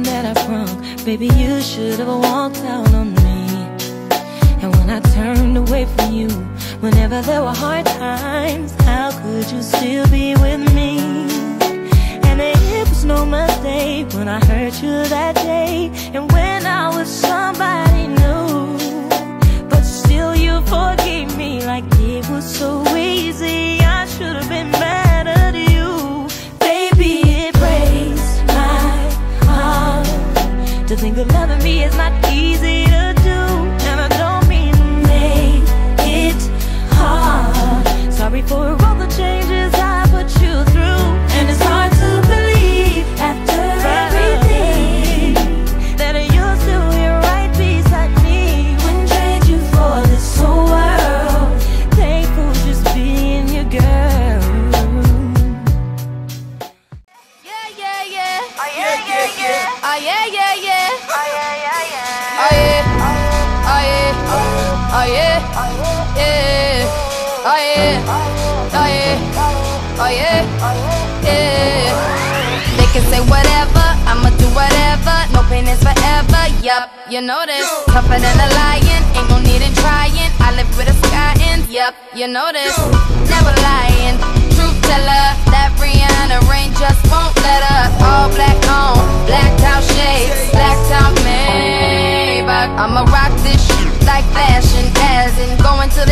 that I've wrung. Baby, you should have walked out on me. And when I turned away from you, whenever there were hard times, how could you still be with me? And it was no mistake when I hurt you that day, and when I was somebody new. Heart to think of loving me is not easy to do. And I don't mean to make it hard. Sorry for all the changes I put you through. And it's hard to believe after everything that you're still here right beside me. Wouldn't trade you for this whole world. Thankful just being your girl. Yeah, yeah, yeah. Oh yeah, yeah, yeah. Oh, yeah, yeah, yeah. Ah, They can say whatever, I'ma do whatever. No pain is forever, yup, you know this. Tougher than a lion, ain't no need in trying. I live with a sky in, yup, you know this. Never lying, truth teller. That Rihanna rain I'ma rock this shit like fashion, as in going till they